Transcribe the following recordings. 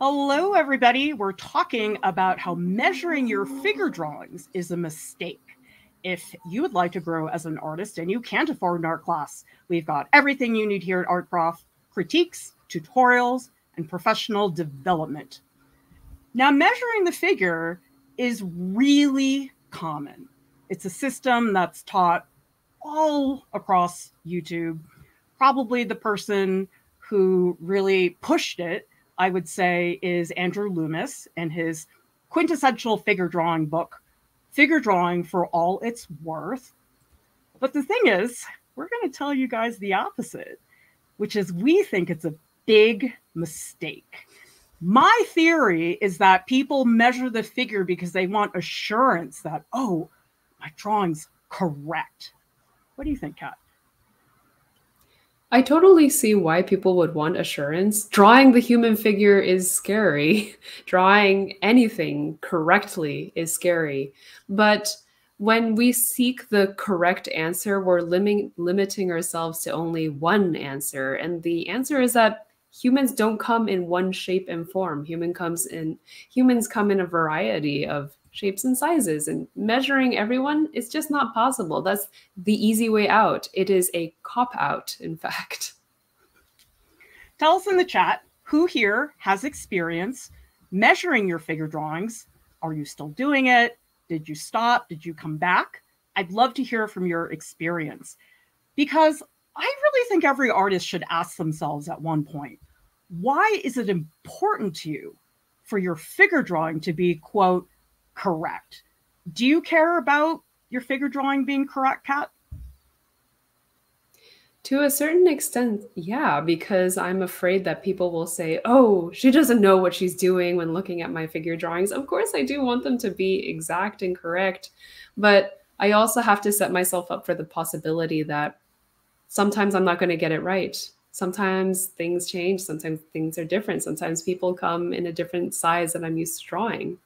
Hello, everybody. We're talking about how measuring your figure drawings is a mistake. If you would like to grow as an artist and you can't afford an art class, we've got everything you need here at Art Prof critiques, tutorials, and professional development. Now, measuring the figure is really common. It's a system that's taught all across YouTube. Probably the person who really pushed it I would say, is Andrew Loomis and his quintessential figure drawing book, Figure Drawing for All It's Worth. But the thing is, we're going to tell you guys the opposite, which is we think it's a big mistake. My theory is that people measure the figure because they want assurance that, oh, my drawing's correct. What do you think, Cat? I totally see why people would want assurance. Drawing the human figure is scary. Drawing anything correctly is scary. But when we seek the correct answer, we're lim- limiting ourselves to only one answer. And the answer is that humans don't come in one shape and form. Human comes in humans come in a variety of shapes and sizes and measuring everyone is just not possible. That's the easy way out. It is a cop out, in fact. Tell us in the chat who here has experience measuring your figure drawings. Are you still doing it? Did you stop? Did you come back? I'd love to hear from your experience because I really think every artist should ask themselves at one point why is it important to you for your figure drawing to be, quote, correct. Do you care about your figure drawing being correct, Cat? To a certain extent, yeah, because I'm afraid that people will say, oh, she doesn't know what she's doing when looking at my figure drawings. Of course, I do want them to be exact and correct, but I also have to set myself up for the possibility that sometimes I'm not going to get it right. Sometimes things change, sometimes things are different, sometimes people come in a different size than I'm used to drawing.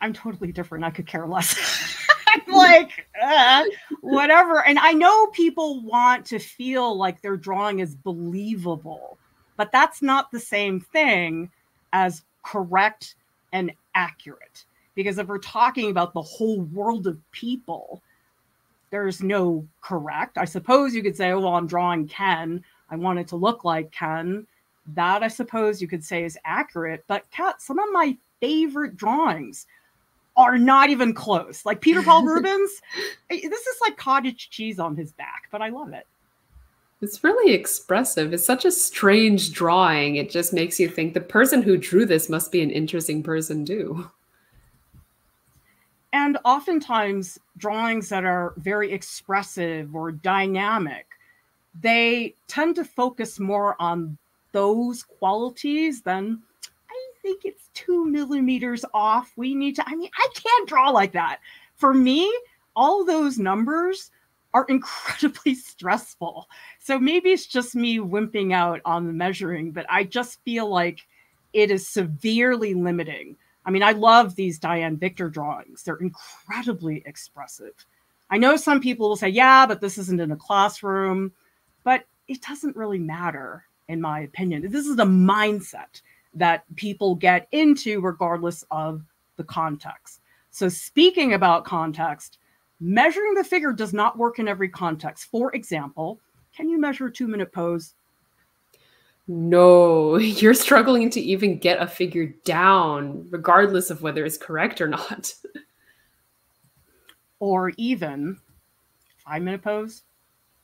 I'm totally different. I could care less. I'm like, uh, whatever. And I know people want to feel like their drawing is believable, but that's not the same thing as correct and accurate. Because if we're talking about the whole world of people, there's no correct. I suppose you could say, oh, well, I'm drawing Ken. I want it to look like Ken. That I suppose you could say is accurate. But Cat, some of my favorite drawings are not even close. Like Peter Paul Rubens, this is like cottage cheese on his back, but I love it. It's really expressive. It's such a strange drawing. It just makes you think the person who drew this must be an interesting person too. And oftentimes, drawings that are very expressive or dynamic, they tend to focus more on those qualities than think it's two millimeters off. We need to, I mean, I can't draw like that. For me, all those numbers are incredibly stressful. So maybe it's just me wimping out on the measuring, but I just feel like it is severely limiting. I mean, I love these Diane Victor drawings, they're incredibly expressive. I know some people will say, yeah, but this isn't in a classroom, but it doesn't really matter, in my opinion. This is a mindset that people get into regardless of the context. So, speaking about context, measuring the figure does not work in every context. For example, can you measure a two minute pose? No, you're struggling to even get a figure down, regardless of whether it's correct or not. or even five minute pose?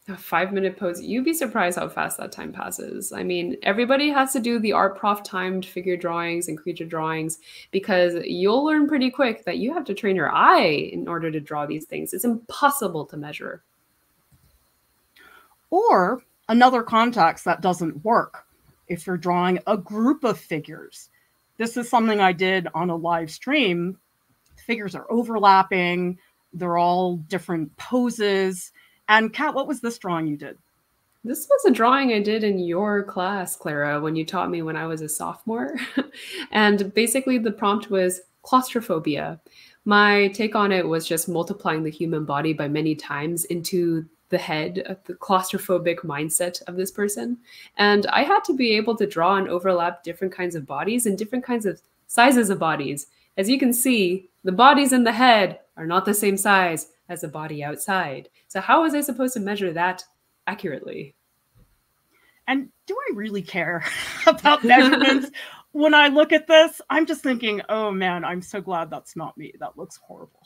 A five minute pose you'd be surprised how fast that time passes. I mean everybody has to do the art prof timed figure drawings and creature drawings because you'll learn pretty quick that you have to train your eye in order to draw these things. It's impossible to measure. Or another context that doesn't work if you're drawing a group of figures. This is something i did on a live stream. Figures are overlapping. They're all different poses and Cat, what was this drawing you did? This was a drawing I did in your class, Clara, when you taught me when I was a sophomore. and basically, the prompt was claustrophobia. My take on it was just multiplying the human body by many times into the head, uh, the claustrophobic mindset of this person. And I had to be able to draw and overlap different kinds of bodies and different kinds of sizes of bodies. As you can see, the bodies in the head are not the same size as a body outside. So how was I supposed to measure that accurately? And do I really care about measurements? when I look at this, I'm just thinking, oh man, I'm so glad that's not me. That looks horrible.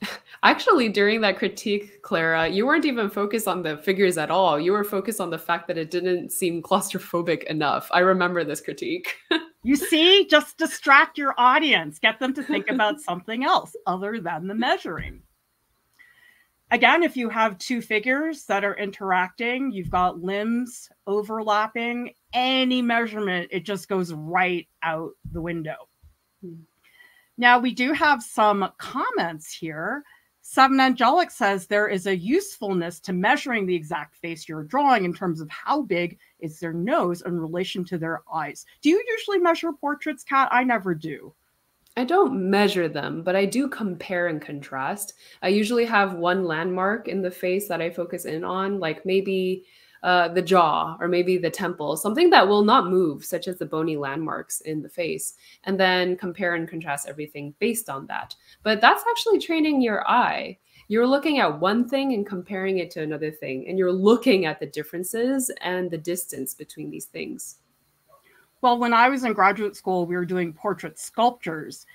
Actually, during that critique, Clara, you weren't even focused on the figures at all. You were focused on the fact that it didn't seem claustrophobic enough. I remember this critique. you see, just distract your audience, get them to think about something else other than the measuring. Again, if you have two figures that are interacting, you've got limbs overlapping, any measurement, it just goes right out the window. Hmm. Now, we do have some comments here. Seven Angelic says there is a usefulness to measuring the exact face you're drawing in terms of how big is their nose in relation to their eyes. Do you usually measure portraits, Cat? I never do. I don't measure them, but I do compare and contrast. I usually have one landmark in the face that I focus in on, like maybe uh, the jaw or maybe the temple, something that will not move, such as the bony landmarks in the face, and then compare and contrast everything based on that. But that's actually training your eye. You're looking at one thing and comparing it to another thing, and you're looking at the differences and the distance between these things. Well, when I was in graduate school, we were doing portrait sculptures.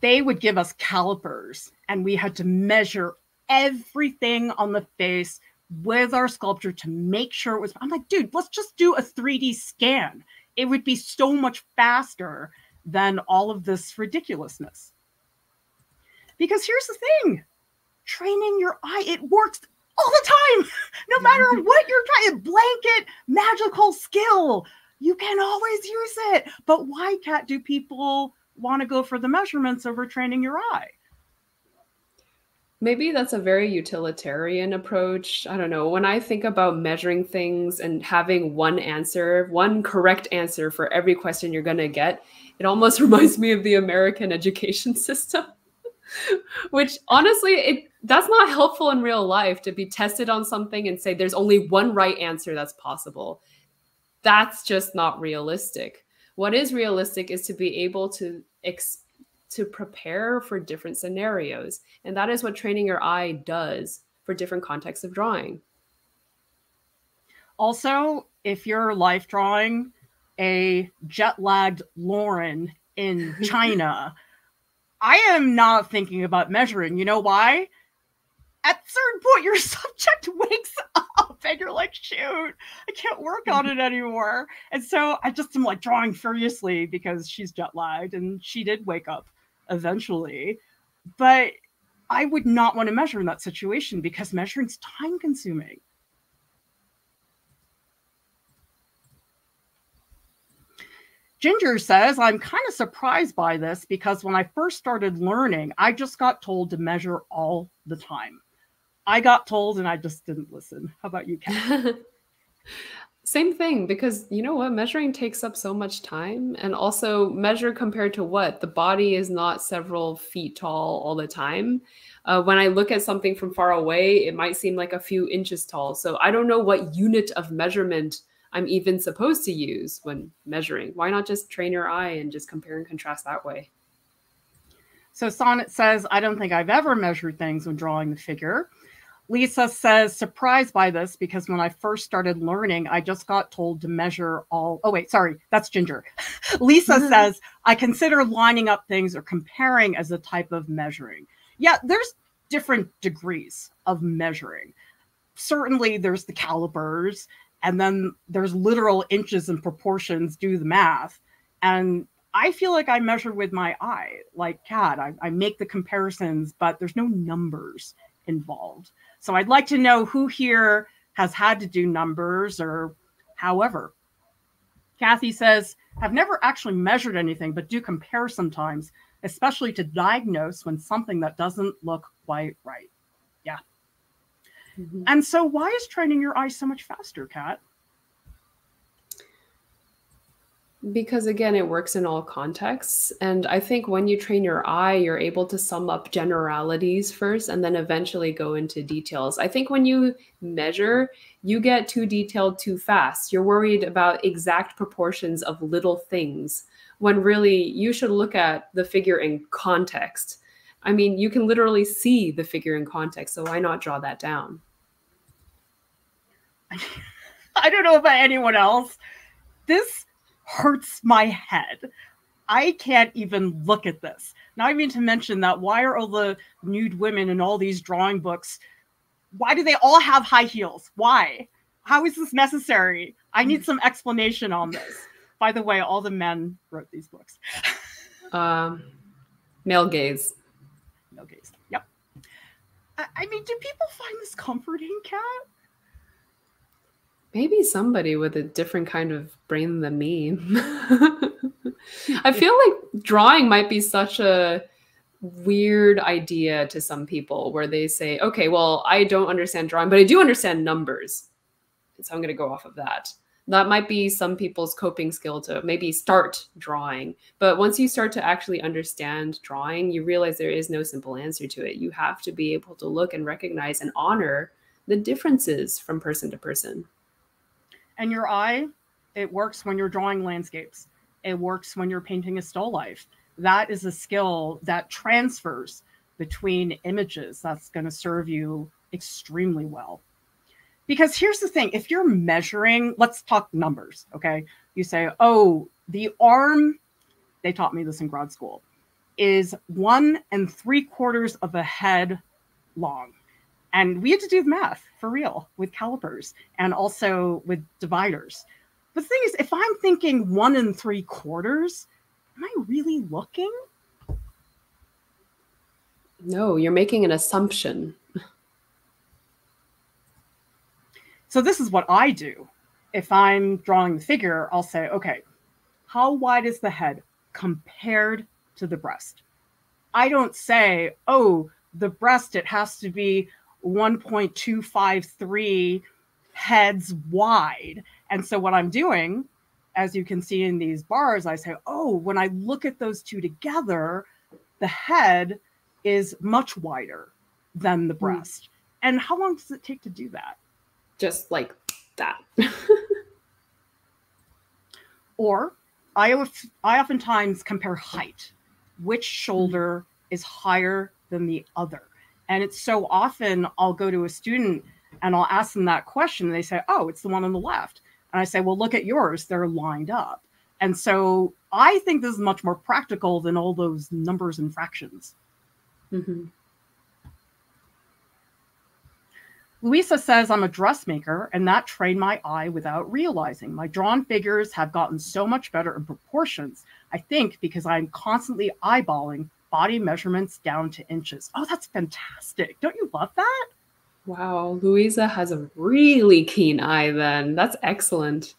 They would give us calipers, and we had to measure everything on the face with our sculpture to make sure it was. I'm like, dude, let's just do a 3D scan. It would be so much faster than all of this ridiculousness. Because here's the thing training your eye, it works all the time, no matter mm-hmm. what you're trying. To blanket magical skill. You can always use it. But why can't do people want to go for the measurements over training your eye? Maybe that's a very utilitarian approach. I don't know. When I think about measuring things and having one answer, one correct answer for every question you're going to get, it almost reminds me of the American education system. Which honestly, it that's not helpful in real life to be tested on something and say there's only one right answer that's possible. That's just not realistic. What is realistic is to be able to ex- to prepare for different scenarios. And that is what training your eye does for different contexts of drawing. Also, if you're life drawing a jet lagged Lauren in China, I am not thinking about measuring. You know why? At a certain point, your subject wakes up and you're like, shoot, I can't work on mm-hmm. it anymore. And so I just am like drawing furiously because she's jet lagged and she did wake up eventually. But I would not want to measure in that situation because measuring's time consuming. Ginger says, I'm kind of surprised by this because when I first started learning, I just got told to measure all the time. I got told and I just didn't listen. How about you, Cat? Same thing, because you know what? Measuring takes up so much time. And also, measure compared to what? The body is not several feet tall all the time. Uh, when I look at something from far away, it might seem like a few inches tall. So I don't know what unit of measurement I'm even supposed to use when measuring. Why not just train your eye and just compare and contrast that way? So Sonnet says, I don't think I've ever measured things when drawing the figure. Lisa says, surprised by this because when I first started learning, I just got told to measure all. Oh, wait, sorry, that's Ginger. Lisa mm-hmm. says, I consider lining up things or comparing as a type of measuring. Yeah, there's different degrees of measuring. Certainly, there's the calipers, and then there's literal inches and proportions, do the math. And I feel like I measure with my eye, like Cat. I, I make the comparisons, but there's no numbers involved. So I'd like to know who here has had to do numbers or however. Kathy says, I've never actually measured anything, but do compare sometimes, especially to diagnose when something that doesn't look quite right. Yeah. Mm-hmm. And so, why is training your eyes so much faster, Cat? Because again, it works in all contexts. And I think when you train your eye, you're able to sum up generalities first and then eventually go into details. I think when you measure, you get too detailed too fast. You're worried about exact proportions of little things when really you should look at the figure in context. I mean, you can literally see the figure in context. So why not draw that down? I don't know about anyone else. This hurts my head. I can't even look at this. Not even to mention that why are all the nude women in all these drawing books? Why do they all have high heels? Why? How is this necessary? I need some explanation on this. By the way, all the men wrote these books. um, male gaze. Male gaze. Yep. I, I mean, do people find this comforting, Cat? Maybe somebody with a different kind of brain than me. I feel like drawing might be such a weird idea to some people where they say, okay, well, I don't understand drawing, but I do understand numbers. So I'm going to go off of that. That might be some people's coping skill to maybe start drawing. But once you start to actually understand drawing, you realize there is no simple answer to it. You have to be able to look and recognize and honor the differences from person to person. And your eye, it works when you're drawing landscapes. It works when you're painting a still life. That is a skill that transfers between images that's going to serve you extremely well. Because here's the thing if you're measuring, let's talk numbers, okay? You say, oh, the arm, they taught me this in grad school, is one and three quarters of a head long. And we had to do math for real with calipers and also with dividers. But the thing is, if I'm thinking one and three quarters, am I really looking? No, you're making an assumption. So this is what I do. If I'm drawing the figure, I'll say, okay, how wide is the head compared to the breast? I don't say, oh, the breast, it has to be 1.253 heads wide. And so what I'm doing, as you can see in these bars, I say, oh, when I look at those two together, the head is much wider than the hmm. breast. Mm. And how long does it take to do that? Just like that. or I, I oftentimes compare height. Which shoulder mm. is higher than the other? And it's so often I'll go to a student and I'll ask them that question. And they say, oh, it's the one on the left. And I say, well, look at yours. They're lined up. And so I think this is much more practical than all those numbers and fractions. Mm-hmm. Louisa says, I'm a dressmaker, and that trained my eye without realizing. My drawn figures have gotten so much better in proportions, I think, because I'm constantly eyeballing body measurements down to inches. Oh, that's fantastic. Don't you love that? Wow, Louisa has a really keen eye then. That's excellent.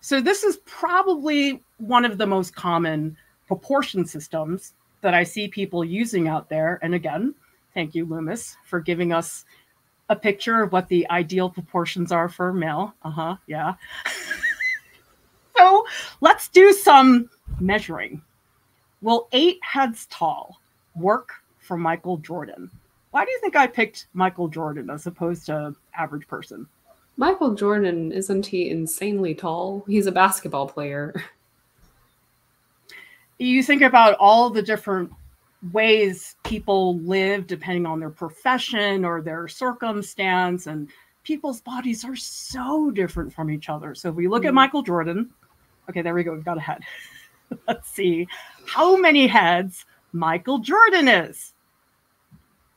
So, this is probably one of the most common proportion systems that I see people using out there. And again, thank you, Loomis, for giving us a picture of what the ideal proportions are for male. Uh huh, yeah. so, let's do some measuring. Will eight heads tall work for Michael Jordan? Why do you think I picked Michael Jordan as opposed to average person? Michael Jordan, isn't he insanely tall? He's a basketball player. You think about all the different ways people live depending on their profession or their circumstance, and people's bodies are so different from each other. So if we look mm. at Michael Jordan, okay, there we go, we've got a head. Let's see how many heads Michael Jordan is.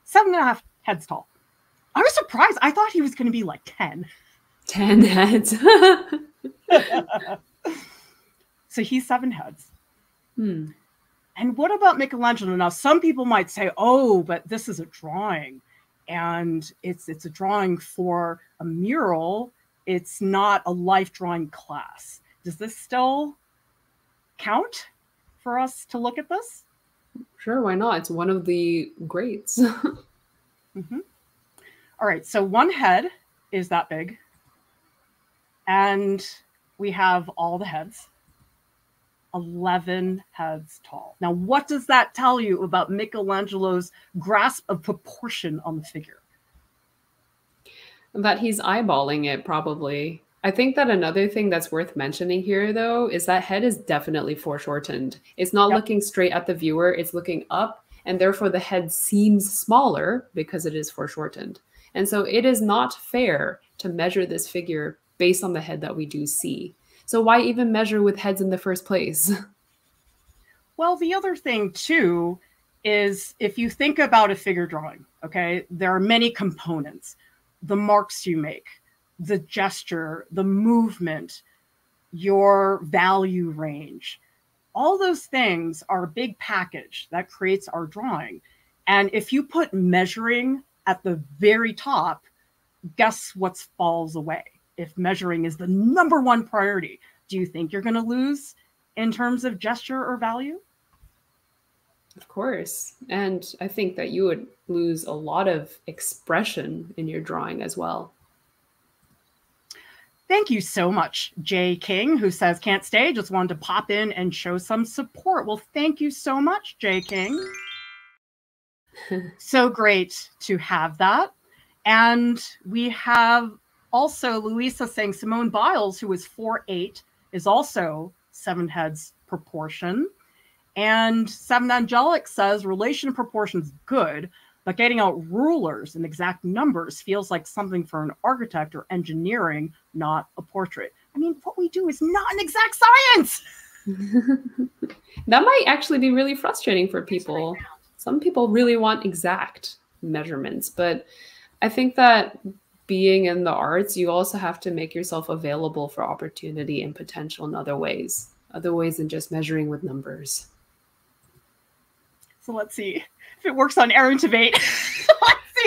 Seven and a half heads tall. I was surprised. I thought he was going to be like 10. 10 heads. so he's seven heads. Hmm. And what about Michelangelo? Now, some people might say, oh, but this is a drawing and it's it's a drawing for a mural. It's not a life drawing class. Does this still count for us to look at this? Sure, why not? It's one of the greats. mm-hmm. All right, so one head is that big, And we have all the heads. 11 heads tall. Now, what does that tell you about Michelangelo's grasp of proportion on the figure? That he's eyeballing it, probably. I think that another thing that's worth mentioning here, though, is that head is definitely foreshortened. It's not yep. looking straight at the viewer, it's looking up, and therefore the head seems smaller because it is foreshortened. And so it is not fair to measure this figure based on the head that we do see. So why even measure with heads in the first place? Well, the other thing too is if you think about a figure drawing, okay, there are many components. The marks you make, the gesture, the movement, your value range. All those things are a big package that creates our drawing. And if you put measuring at the very top, guess what falls away? if measuring is the number one priority, do you think you're going to lose in terms of gesture or value? Of course. And I think that you would lose a lot of expression in your drawing as well. Thank you so much, Jay King, who says can't stay, just wanted to pop in and show some support. Well, thank you so much, Jay King. so great to have that. And we have also, Louisa saying Simone Biles, who is four eight, is also seven heads proportion. And Seven Angelic says relation proportion is good, but getting out rulers and exact numbers feels like something for an architect or engineering, not a portrait. I mean, what we do is not an exact science. that might actually be really frustrating for people. Some people really want exact measurements, but I think that being in the arts, you also have to make yourself available for opportunity and potential in other ways, other ways than just measuring with numbers. So let's see if it works on Aaron Tveit.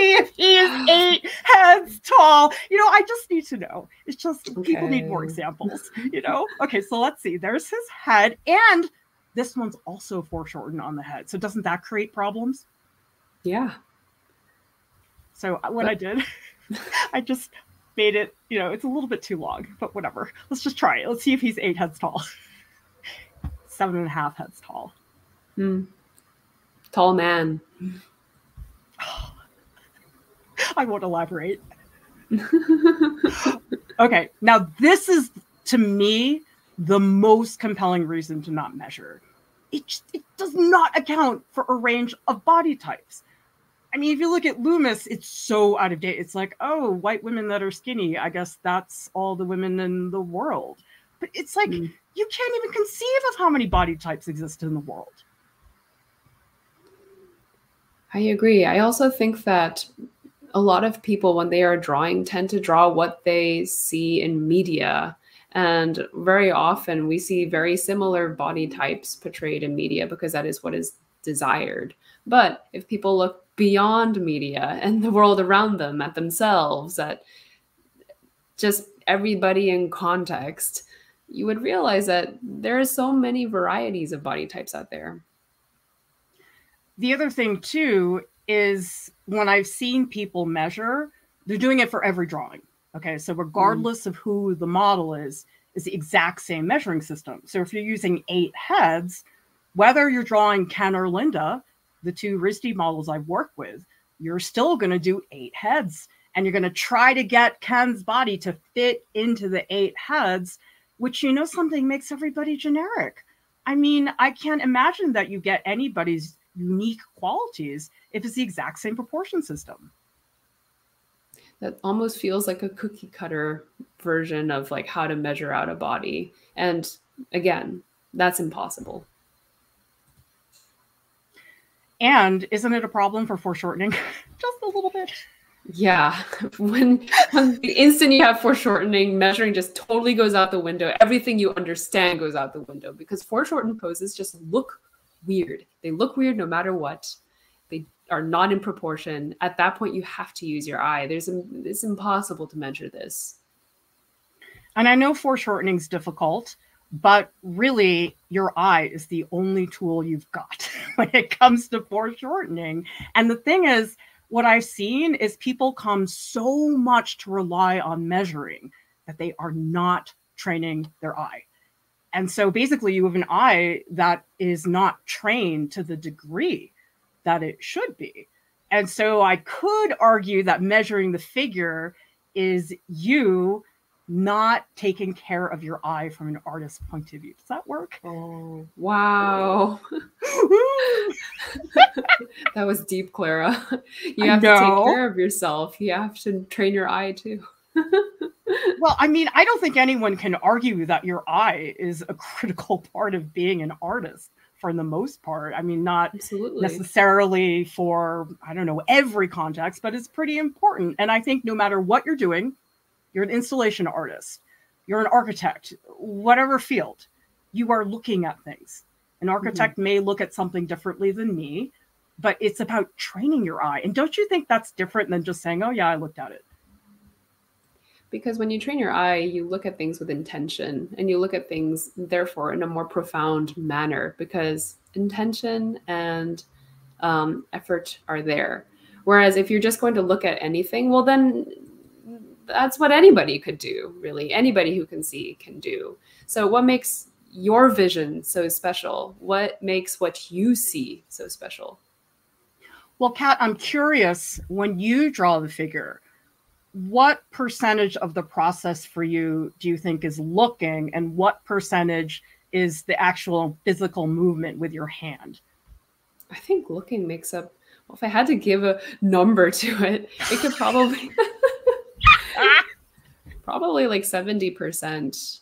if he is eight heads tall. You know, I just need to know. It's just okay. people need more examples, you know? Okay, so let's see. There's his head, and this one's also foreshortened on the head. So doesn't that create problems? Yeah. So uh, what but- I did I just made it, you know, it's a little bit too long, but whatever. Let's just try it. Let's see if he's eight heads tall. Seven and a half heads tall. Hmm. Tall man. I won't elaborate. okay, now this is to me the most compelling reason to not measure. It, just, it does not account for a range of body types. I mean, if you look at Loomis, it's so out of date. It's like, oh, white women that are skinny. I guess that's all the women in the world. But it's like mm. you can't even conceive of how many body types exist in the world. I agree. I also think that a lot of people, when they are drawing, tend to draw what they see in media. And very often we see very similar body types portrayed in media because that is what is desired. But if people look beyond media and the world around them, at themselves, at just everybody in context, you would realize that there are so many varieties of body types out there. The other thing, too, is when I've seen people measure, they're doing it for every drawing. Okay, so regardless mm. of who the model is, is the exact same measuring system. So if you're using eight heads, whether you're drawing Ken or Linda, the two RISD models I've worked with, you're still going to do eight heads and you're going to try to get Ken's body to fit into the eight heads, which you know something makes everybody generic. I mean, I can't imagine that you get anybody's unique qualities if it's the exact same proportion system. That almost feels like a cookie cutter version of like how to measure out a body. And again, that's impossible. And isn't it a problem for foreshortening just a little bit? Yeah, when, when the instant you have foreshortening, measuring just totally goes out the window. Everything you understand goes out the window because foreshortened poses just look weird. They look weird no matter what. They are not in proportion. At that point, you have to use your eye. There's it's impossible to measure this. And I know foreshortening is difficult but really your eye is the only tool you've got when it comes to foreshortening and the thing is what i've seen is people come so much to rely on measuring that they are not training their eye. And so basically, you have an eye that is not trained to the degree that it should be. And so I could argue that measuring the figure is you not taking care of your eye from an artist's point of view. Does that work? Oh, wow. that was deep, Clara. You have to take care of yourself. You have to train your eye too. well, I mean, I don't think anyone can argue that your eye is a critical part of being an artist for the most part. I mean, not Absolutely. necessarily for, I don't know, every context, but it's pretty important. And I think no matter what you're doing, you're an installation artist, you're an architect, whatever field, you are looking at things. An mm-hmm. architect mm-hmm. may look at something differently than me, but it's about training your eye. And don't you think that's different than just saying, oh, yeah, I looked at it? Because when you train your eye, you look at things with intention and you look at things, therefore, in a more profound manner because intention and um, effort are there. Whereas if you're just going to look at anything, well, then that's what anybody could do, really. Anybody who can see can do. So, what makes your vision so special? What makes what you see so special? Well, Cat, I'm curious when you draw the figure, what percentage of the process for you do you think is looking, and what percentage is the actual physical movement with your hand? I think looking makes up. Well, if I had to give a number to it, it could probably probably like 70%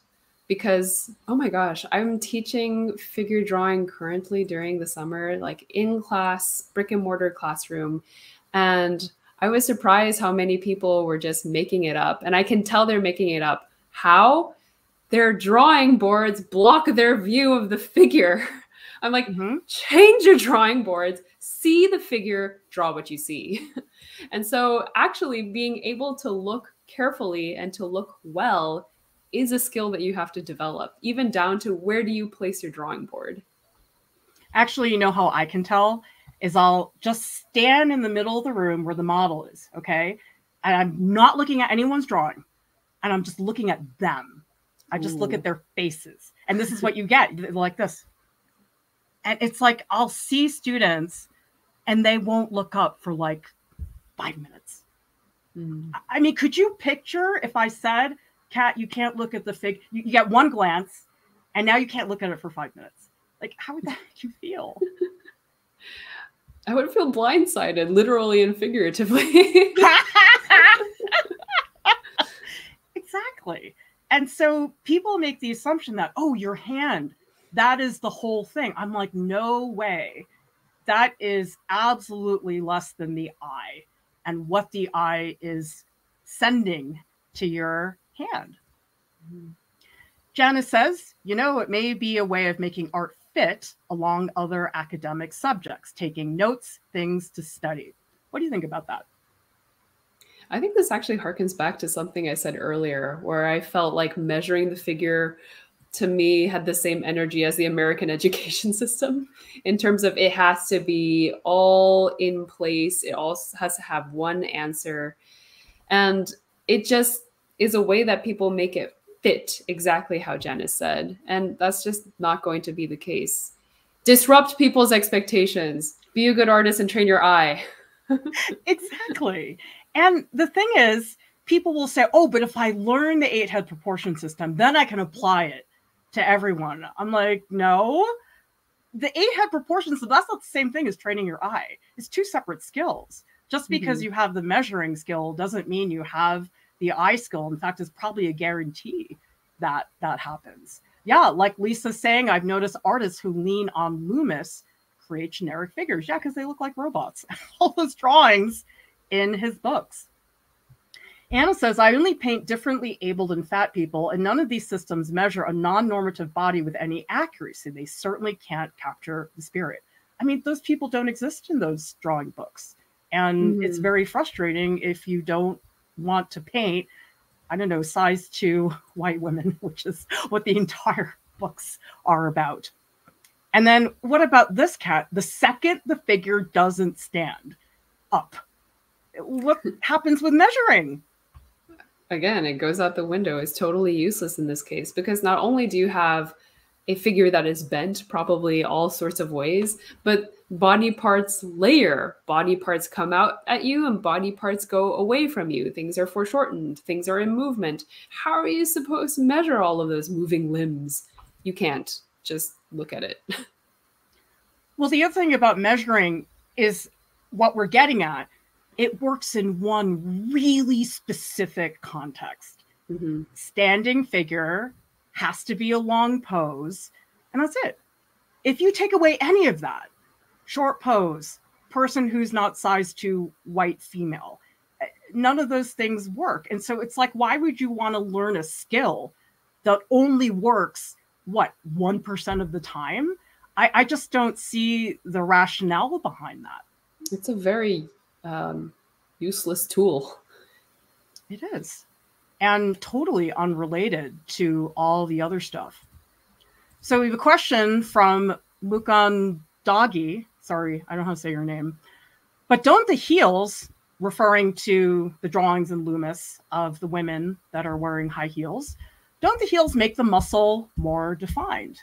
because oh my gosh i'm teaching figure drawing currently during the summer like in class brick and mortar classroom and i was surprised how many people were just making it up and i can tell they're making it up. How? Their drawing boards block their view of the figure. I'm like mm-hmm. change your drawing boards. See the figure draw what you see. And so actually being able to look carefully and to look well is a skill that you have to develop, even down to where do you place your drawing board. Actually, you know how I can tell is I'll just stand in the middle of the room where the model is, okay? And I'm not looking at anyone's drawing, and I'm just looking at them. I just Ooh. look at their faces. And this is what you get like this. And it's like I'll see students and they won't look up for like five minutes. Mm. I mean, could you picture if I said, Cat, you can't look at the fig, you, you get one glance, and now you can't look at it for five minutes? Like, how would that make you feel? I would feel blindsided, literally and figuratively. exactly. And so people make the assumption that, oh, your hand, that is the whole thing. I'm like, no way. That is absolutely less than the eye and what the eye is sending to your hand. Mm-hmm. Janice says, you know, it may be a way of making art fit along other academic subjects, taking notes, things to study. What do you think about that? I think this actually harkens back to something I said earlier, where I felt like measuring the figure to me had the same energy as the American education system in terms of it has to be all in place. It also has to have one answer. And it just is a way that people make it fit exactly how Janice said. And that's just not going to be the case. Disrupt people's expectations. Be a good artist and train your eye. exactly. And the thing is, people will say, oh, but if I learn the eight head proportion system, then I can apply it to everyone. I'm like, no. The eight head proportions, that's not the same thing as training your eye. It's two separate skills. Just because mm-hmm. you have the measuring skill doesn't mean you have the eye skill. In fact, it's probably a guarantee that that happens. Yeah, like Lisa's saying, I've noticed artists who lean on Loomis create generic figures. Yeah, because they look like robots. All those drawings in his books. Anna says, I only paint differently abled and fat people, and none of these systems measure a non normative body with any accuracy. They certainly can't capture the spirit. I mean, those people don't exist in those drawing books. And mm-hmm. it's very frustrating if you don't want to paint, I don't know, size two white women, which is what the entire books are about. And then what about this cat? The second the figure doesn't stand up, what happens with measuring? again, it goes out the window. It's totally useless in this case because not only do you have a figure that is bent probably all sorts of ways, but body parts layer. Body parts come out at you and body parts go away from you. Things are foreshortened, things are in movement. How are you supposed to measure all of those moving limbs? You can't. Just look at it. Well, the other thing about measuring is what we're getting at. It works in one really specific context. Mm-hmm. Standing figure has to be a long pose, and that's it. If you take away any of that, short pose, person who's not size two, white female, eh, none of those things work. And so it's like, why would you want to learn a skill that only works, what, 1% of the time? I, I just don't see the rationale behind that. It's a very um, useless tool. It is. And totally unrelated to all the other stuff. So we have a question from Lukan Doggy. Sorry, I don't know how to say your name. But don't the heels, referring to the drawings in Loomis of the women that are wearing high heels, don't the heels make the muscle more defined?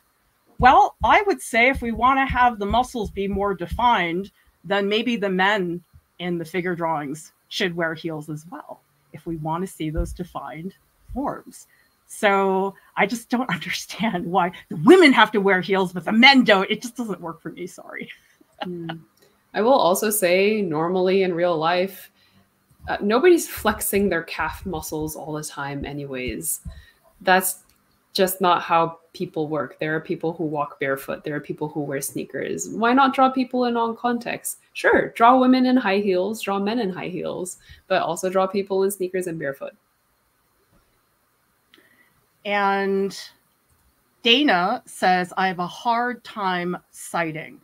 Well, I would say if we want to have the muscles be more defined, then maybe the men in the figure drawings should wear heels as well if we want to see those defined forms. So I just don't understand why the women have to wear heels, but the men don't. It just doesn't work for me. Sorry. mm. I will also say, normally in real life, uh, nobody's flexing their calf muscles all the time, anyways. That's just not how people work. There are people who walk barefoot. There are people who wear sneakers. Why not draw people in all contexts? Sure, draw women in high heels, draw men in high heels, but also draw people in sneakers and barefoot. And Dana says, I have a hard time sighting.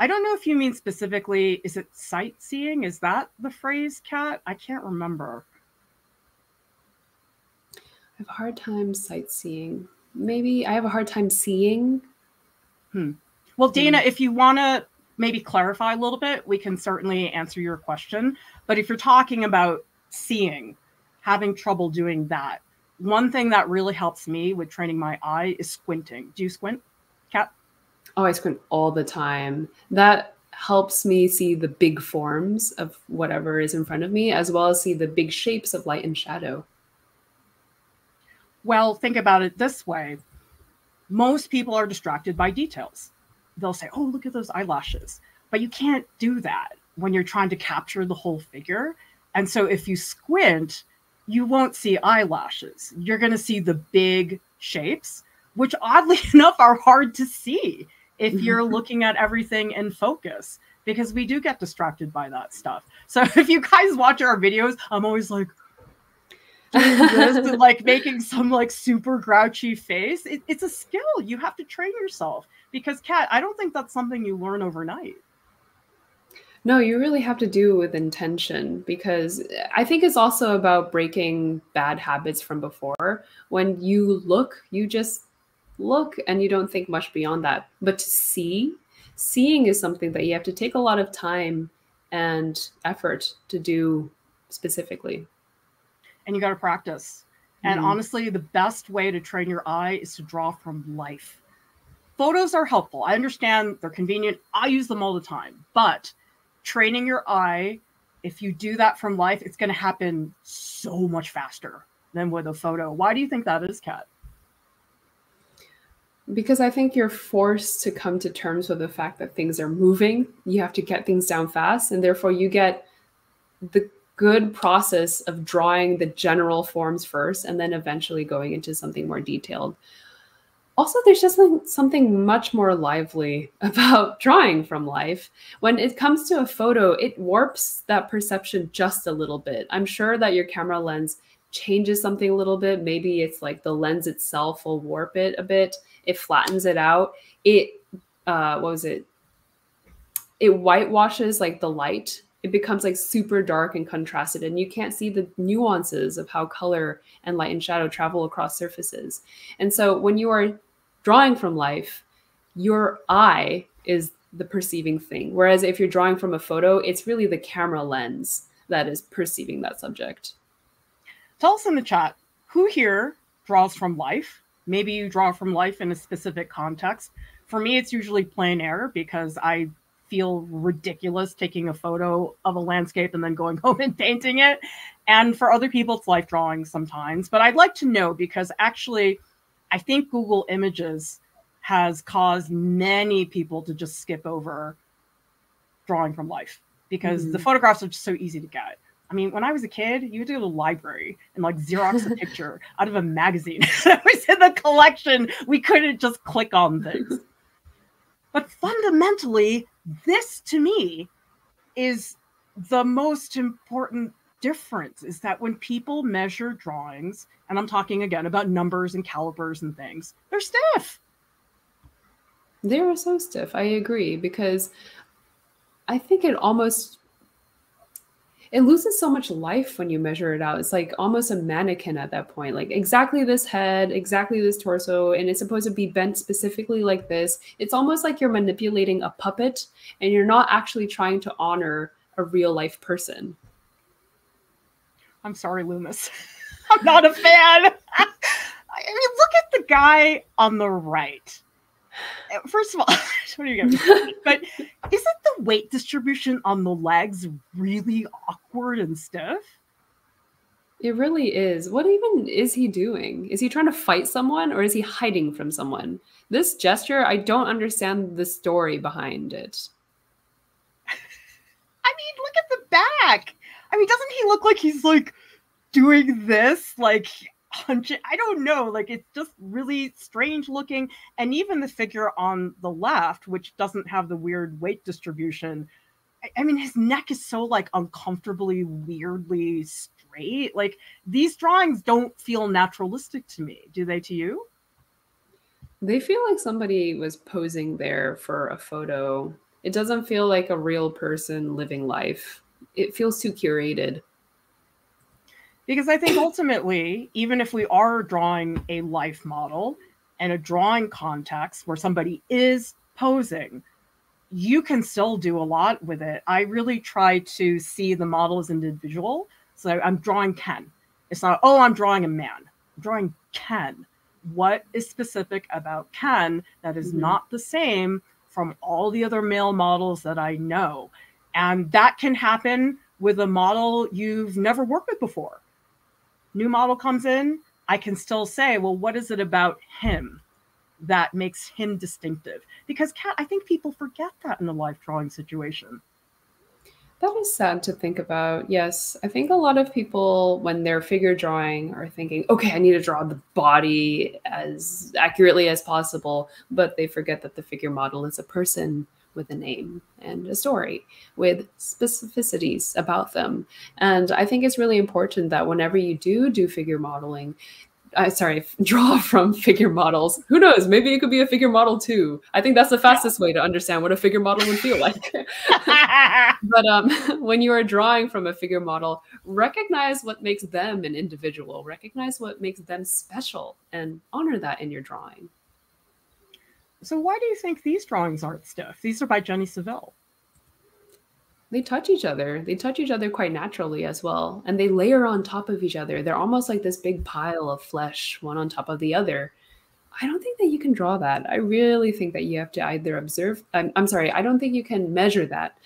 I don't know if you mean specifically, is it sightseeing? Is that the phrase, Cat? I can't remember. I have a hard time sightseeing maybe I have a hard time seeing. Hmm. Well, Dana, hmm. if you want to maybe clarify a little bit, we can certainly answer your question. But if you're talking about seeing, having trouble doing that, one thing that really helps me with training my eye is squinting. Do you squint, Cat? Oh, I squint all the time. That helps me see the big forms of whatever is in front of me, as well as see the big shapes of light and shadow. Well, think about it this way most people are distracted by details. They'll say, oh, look at those eyelashes. But you can't do that when you're trying to capture the whole figure. And so if you squint, you won't see eyelashes. You're going to see the big shapes, which oddly enough are hard to see if mm-hmm. you're looking at everything in focus because we do get distracted by that stuff. So if you guys watch our videos, I'm always like, and like making some like super grouchy face. It, it's a skill. You have to train yourself because, Cat, I don't think that's something you learn overnight. No, you really have to do it with intention because I think it's also about breaking bad habits from before. When you look, you just look and you don't think much beyond that. But to see, seeing is something that you have to take a lot of time and effort to do specifically and you got to practice. And mm-hmm. honestly, the best way to train your eye is to draw from life. Photos are helpful. I understand they're convenient. I use them all the time. But training your eye, if you do that from life, it's going to happen so much faster than with a photo. Why do you think that is, Cat? Because I think you're forced to come to terms with the fact that things are moving. You have to get things down fast, and therefore you get the good process of drawing the general forms first and then eventually going into something more detailed. Also, there's just something much more lively about drawing from life. When it comes to a photo, it warps that perception just a little bit. I'm sure that your camera lens changes something a little bit. Maybe it's like the lens itself will warp it a bit. It flattens it out. It, uh, what was it? It whitewashes like the light it becomes like super dark and contrasted and you can't see the nuances of how color and light and shadow travel across surfaces and so when you are drawing from life your eye is the perceiving thing whereas if you're drawing from a photo it's really the camera lens that is perceiving that subject tell us in the chat who here draws from life. Maybe you draw from life in a specific context. For me, it's usually plein air because I feel ridiculous taking a photo of a landscape and then going home and painting it. And for other people, it's life drawing sometimes. But I'd like to know because actually, I think Google Images has caused many people to just skip over drawing from life because mm-hmm. the photographs are just so easy to get. I mean, when I was a kid, you had to go to the library and like Xerox a picture out of a magazine that was in the collection. We couldn't just click on things. But fundamentally, this to me is the most important difference is that when people measure drawings, and I'm talking again about numbers and calipers and things, they're stiff. They are so stiff. I agree because I think it almost it loses so much life when you measure it out. It's like almost a mannequin at that point. Like exactly this head, exactly this torso, and it's supposed to be bent specifically like this. It's almost like you're manipulating a puppet and you're not actually trying to honor a real life person. I'm sorry, Loomis. I'm not a fan. I mean, look at the guy on the right. Uh, first of all, what are you going But isn't the weight distribution on the legs really awkward and stiff? It really is. What even is he doing? Is he trying to fight someone or is he hiding from someone? This gesture, I don't understand the story behind it. I mean, look at the back. I mean, doesn't he look like he's like doing this? Like punch I don't know. Like it's just really strange looking. And even the figure on the left, which doesn't have the weird weight distribution, I, I mean, his neck is so like uncomfortably, weirdly straight. Like these drawings don't feel naturalistic to me. Do they to you? They feel like somebody was posing there for a photo. It doesn't feel like a real person living life. It feels too curated. Because I think ultimately, even if we are drawing a life model and a drawing context where somebody is posing, you can still do a lot with it. I really try to see the model as individual. So I'm drawing Ken. It's not, oh, I'm drawing a man. I'm drawing Ken. What is specific about Ken that is mm-hmm. not the same from all the other male models that I know? And that can happen with a model you've never worked with before new model comes in, I can still say, well, what is it about him that makes him distinctive? Because Cat, I think people forget that in the life drawing situation. That is sad to think about. Yes. I think a lot of people, when they're figure drawing, are thinking, okay, I need to draw the body as accurately as possible. But they forget that the figure model is a person with a name and a story with specificities about them. And I think it's really important that whenever you do do figure modeling, uh, sorry, draw from figure models. Who knows? Maybe it could be a figure model too. I think that's the fastest way to understand what a figure model would feel like. but um, when you are drawing from a figure model, recognize what makes them an individual, recognize what makes them special, and honor that in your drawing. So why do you think these drawings aren't stiff? These are by Jenny Saville. They touch each other. They touch each other quite naturally as well. And they layer on top of each other. They're almost like this big pile of flesh, one on top of the other. I don't think that you can draw that. I really think that you have to either observe. I'm, I'm sorry, I don't think you can measure that.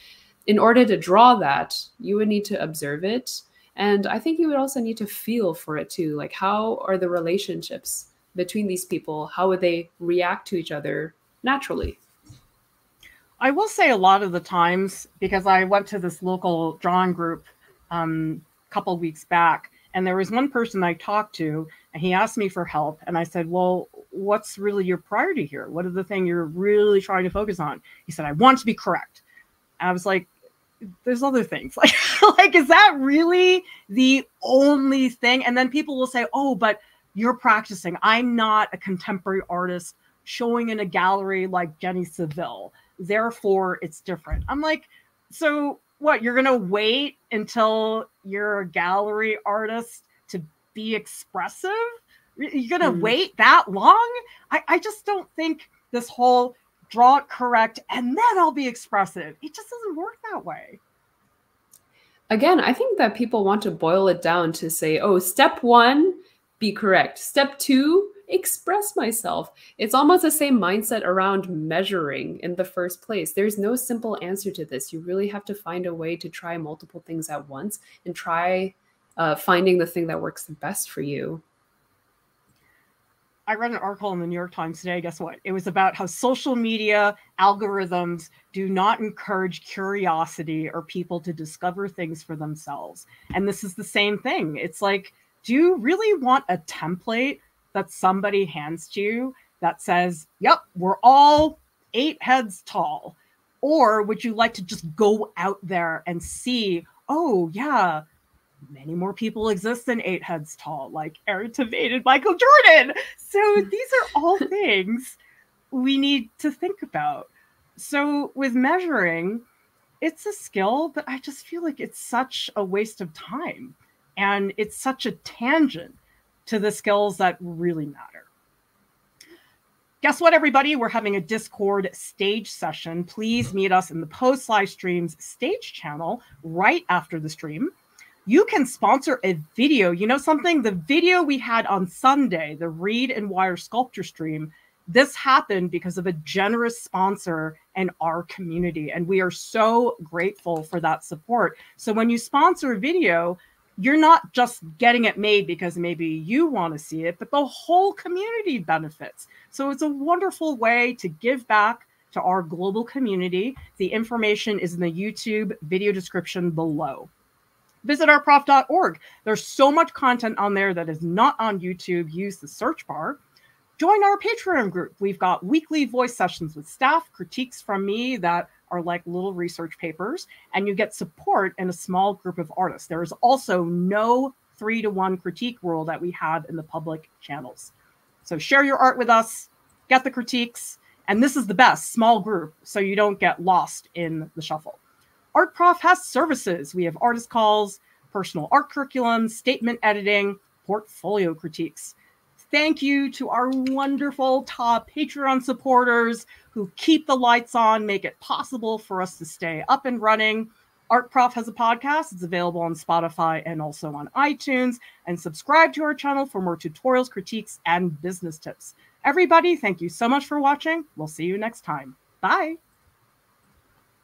In order to draw that, you would need to observe it. And I think you would also need to feel for it too. Like, how are the relationships between these people? How would they react to each other naturally? I will say a lot of the times because I went to this local drawing group um, a couple weeks back, and there was one person I talked to, and he asked me for help, and I said, "Well, what's really your priority here? What are the thing you're really trying to focus on?" He said, "I want to be correct." And I was like, "There's other things. Like, like is that really the only thing?" And then people will say, "Oh, but." You're practicing. I'm not a contemporary artist showing in a gallery like Jenny Saville. Therefore, it's different. I'm like, so what? You're going to wait until you're a gallery artist to be expressive? You're going to mm. wait that long? I, I just don't think this whole draw it correct and then I'll be expressive. It just doesn't work that way. again, I think that people want to boil it down to say, oh, step one, be correct. Step two, express myself. It's almost the same mindset around measuring in the first place. There's no simple answer to this. You really have to find a way to try multiple things at once and try uh, finding the thing that works the best for you. I read an article in the New York Times today. Guess what? It was about how social media algorithms do not encourage curiosity or people to discover things for themselves. And this is the same thing. It's like, do you really want a template that somebody hands to you that says, yep, we're all eight heads tall? Or would you like to just go out there and see, oh, yeah, many more people exist than eight heads tall, like Aaron Tveit and Michael Jordan. So these are all things we need to think about. So with measuring, it's a skill, but I just feel like it's such a waste of time. And it's such a tangent to the skills that really matter. Guess what, everybody? We're having a Discord stage session. Please meet us in the post live streams stage channel right after the stream you can sponsor a video. You know something? The video we had on Sunday, the Reed and Wire sculpture stream, this happened because of a generous sponsor in our community. And we are so grateful for that support. So when you sponsor a video, you're not just getting it made because maybe you want to see it, but the whole community benefits. So it's a wonderful way to give back to our global community. The information is in the YouTube video description below visit artprof.org. There's so much content on there that is not on YouTube. Use the search bar. Join our Patreon group. We've got weekly voice sessions with staff, critiques from me that are like little research papers, and you get support in a small group of artists. There is also no three to one critique rule that we have in the public channels. So share your art with us, get the critiques, and this is the best small group so you don't get lost in the shuffle. ArtProf has services. We have artist calls, personal art curriculum, statement editing, portfolio critiques. Thank you to our wonderful top Patreon supporters who keep the lights on, make it possible for us to stay up and running. Art Prof has a podcast. It's available on Spotify and also on iTunes. And subscribe to our channel for more tutorials, critiques, and business tips. Everybody, thank you so much for watching. We'll see you next time. Bye.